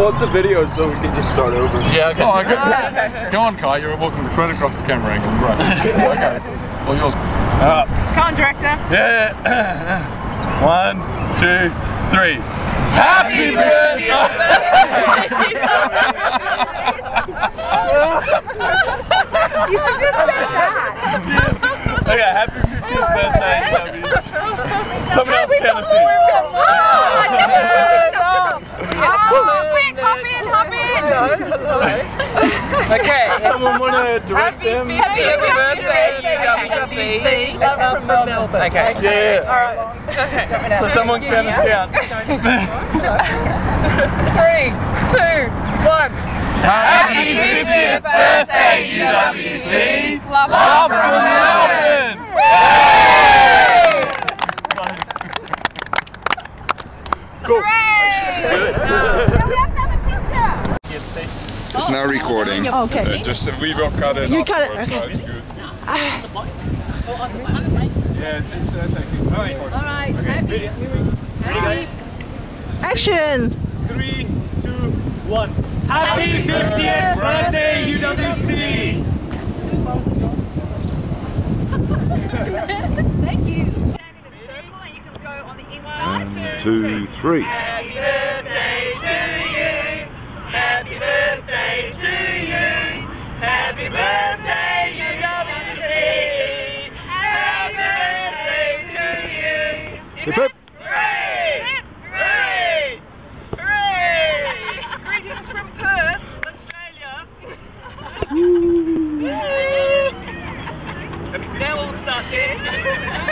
Well, it's a video, so we can just start over. Yeah, okay. Oh, okay. Go on, Kai. You're walking right across the camera angle. Right. okay. Well, yours. Uh, Come on, director. yeah. One, two, three. Happy birthday! You should just say that. okay, happy 50th birthday, Yubbies. Someone else count us in. Oh, just as well we stopped. Oh, quick, hop in, hop in. Okay. Someone want to direct them? Happy, birthday, UWC. Love from Melbourne. Okay. Yeah. Alright. So someone count us down. Three, two, one. Happy 50th birthday, UWC! Love from Melbourne! It's now recording. Okay. Uh, just uh, we will cut it. You cut it, okay. so it's. Yeah, it's, it's uh, thank you. All right. All right, happy. Happy. Action! Three, two, one. Happy 50th birthday, UWC! Thank you. One, two, three. Hip hip! Hooray! Hooray! Hooray! Greetings from Perth, Australia. start.